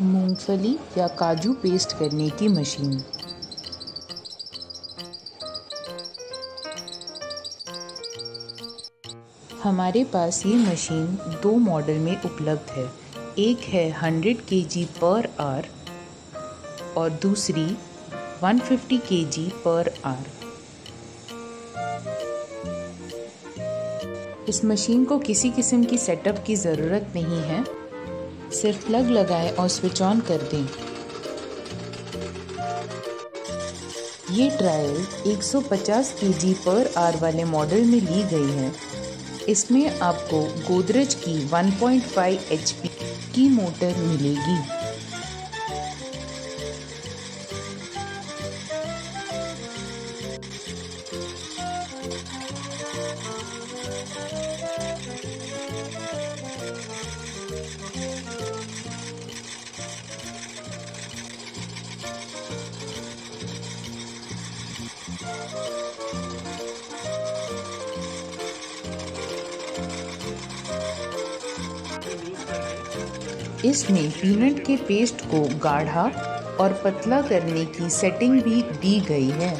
मूंगफली या काजू पेस्ट करने की मशीन। हमारे पास ये मशीन दो मॉडल में उपलब्ध है। एक है 100 जी पर आर और दूसरी 150 जी पर आर। इस मशीन को किसी किस्म की सेटअप की ज़रूरत नहीं है। सिर्फ़ प्लग लगाएँ और स्विच ऑन कर दें। ये ट्रायल 150 केजी पर आर वाले मॉडल में ली गई है। इसमें आपको गोदरेज की 1.5 एचपी की मोटर मिलेगी। इसमें पीनट के पेस्ट को गाढ़ा और पतला करने की सेटिंग भी दी गई है।